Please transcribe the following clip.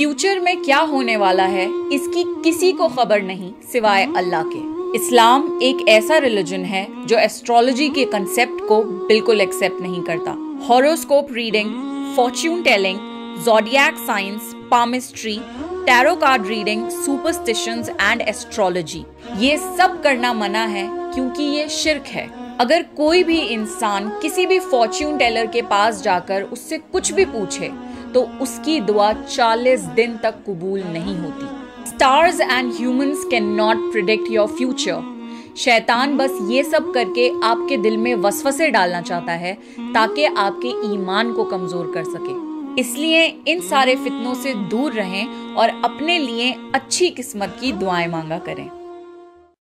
Future में क्या होने वाला है, इसकी किसी को खबर नहीं सिवाय अल्लाह के। इस्लाम एक ऐसा रिलीजन है जो एस्ट्रोलॉजी के कंसेप्ट को बिल्कुल एक्सेप्ट नहीं करता। Horoscope reading fortune telling zodiac science palmistry tarot card reading superstitions and astrology ये सब करना मना है क्योंकि ये शिरक है। अगर कोई भी इंसान किसी भी फॉर्च्यून टेलर के पास जाकर उससे कुछ भी पूछे तो उसकी दुआ 40 दिन तक कबूल नहीं होती। Stars and humans can not predict your future शैतान बस ये सब करके आपके दिल में वसवसे डालना चाहता है, ताकि आपके ईमान को कमज़ोर कर सके। इसलिए इन सारे फितनों से दूर रहें और अपने लिए अच्छी किस्मत की दुआएँ मांगा करें।